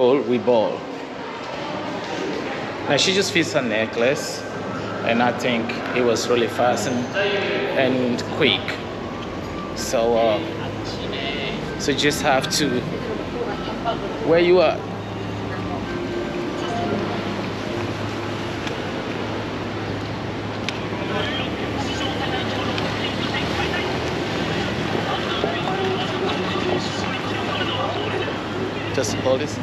ball, we ball. Now she just fits her necklace, and I think it was really fast and, and quick. So, uh, so just have to where you are. Just hold this.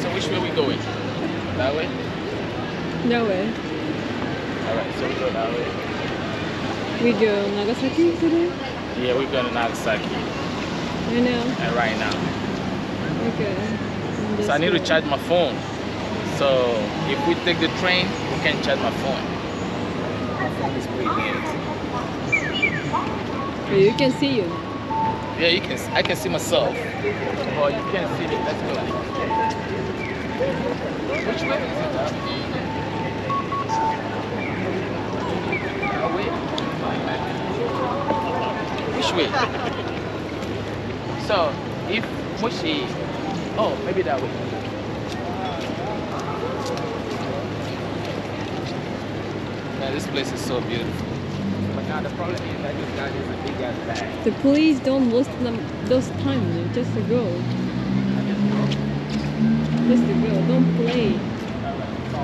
So which way we going? That way? No way. Alright, so we go that way. We go Nagasaki today? Yeah, we're going to Nagasaki I know. uh, right now. Okay. So I need to charge my phone. So if we take the train, we can charge my phone. My phone is pretty dead. You can see you. Yeah, you can. I can see myself. Or you can't see me. Let's go. Which way is it? Up? Oh, wait. Which way? So if Mushi, oh maybe that way. Man, this place is so beautiful. But now the problem is that this guy is a big ass bag. The police don't waste them those time. man. Just to go. Just to go. Don't play.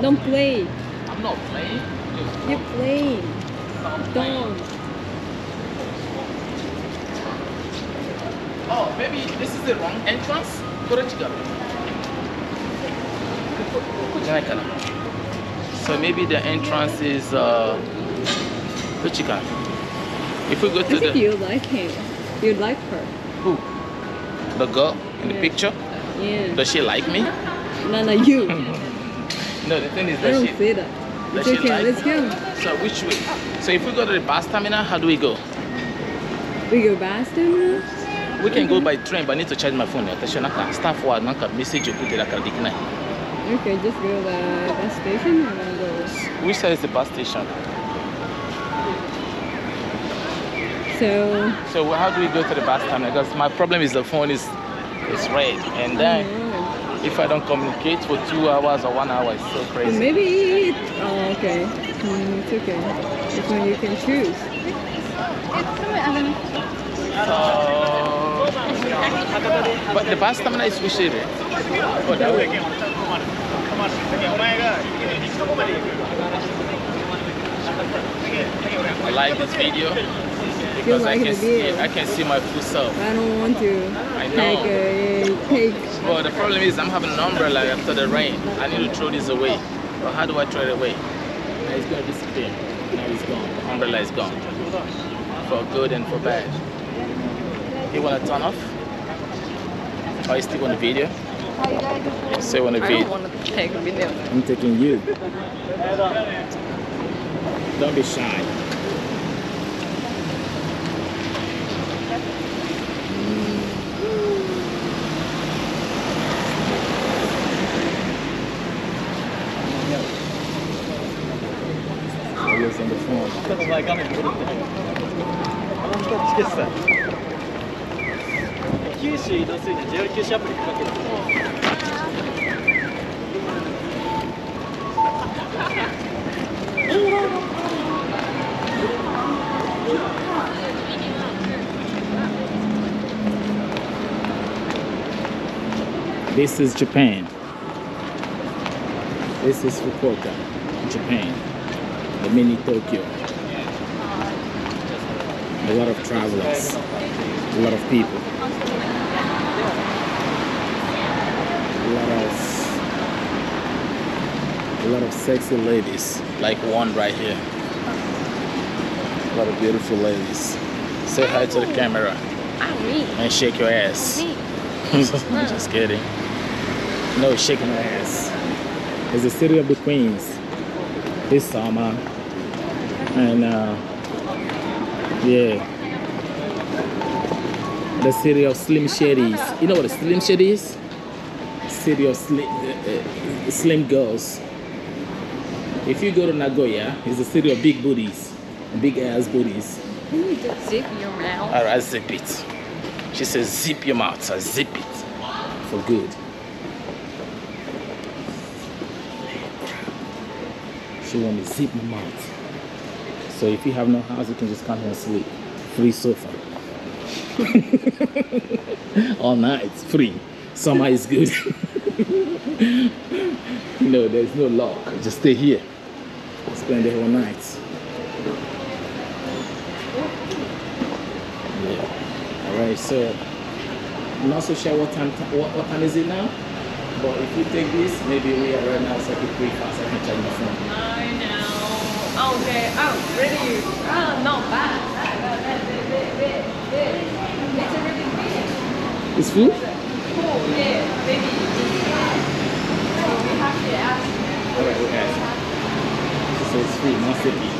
Don't play. I'm not playing. You're playing. Don't. Oh, maybe this is the wrong entrance? Korechika. So maybe the entrance is uh, Kuchika. If we go to I think the... you like him. You'd like her. Who? The girl in yeah. the picture? Yeah. Does she like me? No, no, you. no, the thing is that I don't she... say that. It's okay, like let's go. So which way? So if we go to the bus terminal, how do we go? We go bus terminal? we can go by train, but I need to charge my phone. Attention, naka staff wa naka message ukute la kardikina. Okay, just go to the bus station and go. Which side is the bus station? So. So how do we go to the bus terminal? Because my problem is the phone is is red, and then. If I don't communicate for two hours or one hour, it's so crazy. Maybe. Oh, okay. Mm, it's okay. It's when you can choose. It's, but the bus terminal is area? Oh, that way. I like this video because I can see? I can see my full self. I don't want to I know. a take. Well, the problem is I'm having an umbrella after the rain. I need to throw this away. But how do I throw it away? Now it's gonna disappear. Now it's gone. The umbrella is gone. For good and for bad. You wanna turn off? Or you still want the video? Say want the video. want to take a video. I'm taking you. Don't be shy. I was on the phone. 九州移動するには JR 九州アプリかけてる This is Japan. This is Fukuoka, Japan. The mini Tokyo. A lot of travelers, a lot of people. Lot of sexy ladies, like one right here. A lot of beautiful ladies. Say hi to the camera and shake your ass. I'm just kidding. No, shaking her ass. It's the city of the queens this summer. And uh, yeah. The city of Slim Shadys. You know what a Slim Shady is? City of slim, uh, uh, slim girls. If you go to Nagoya, it's the city of big booties, big ass booties. Can you just zip your mouth? All right, zip it. She says, zip your mouth. I zip it for good. She want me to zip my mouth. So if you have no house, you can just come here and sleep. Free sofa. All night, free. Summer is good. you know, there's no lock. Just stay here. Spend the whole night. Yeah. All right. So I'm not so sure what time. What, what time is it now? But if you take this, maybe we are right now. So I can pretty fast. I can charge my phone. I know. Okay. Oh, really? Oh, not bad. It's already big. It's full. Cool. Yeah, maybe. So we have to ask. All